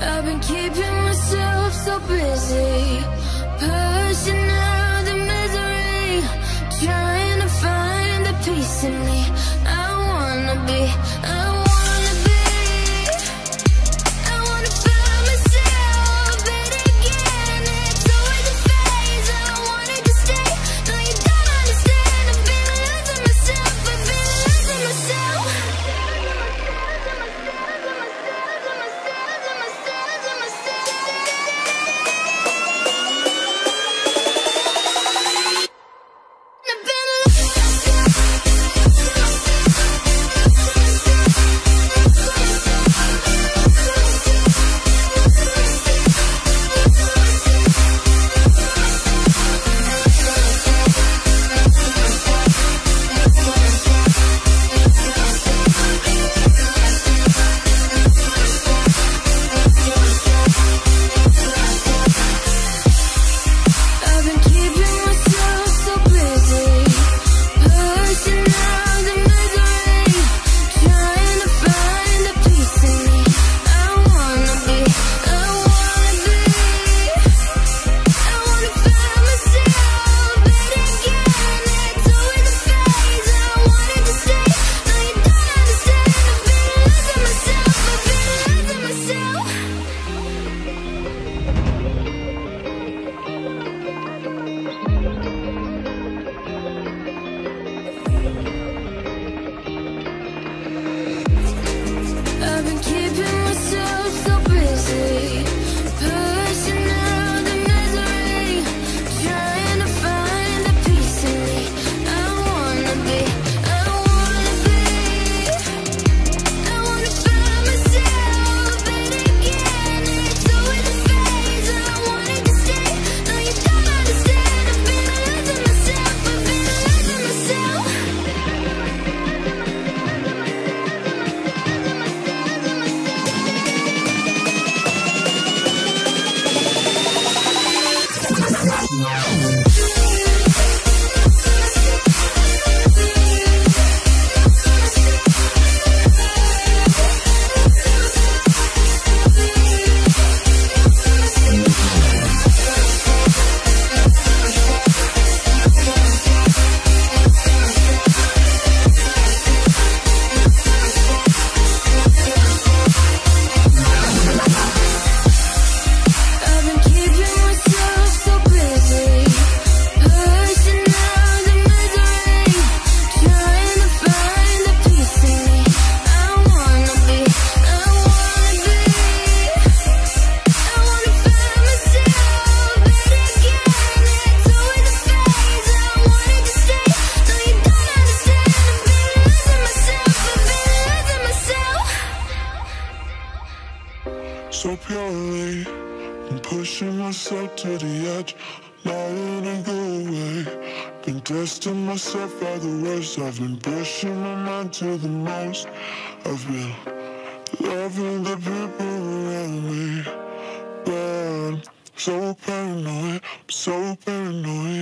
I've been keeping myself so busy Pushing out the misery Trying to find the peace in me. Yeah. so purely. Been pushing myself to the edge, not letting go away. Been testing myself for the worst. I've been pushing my mind to the most. I've been loving the people around me, but I'm so paranoid, I'm so paranoid.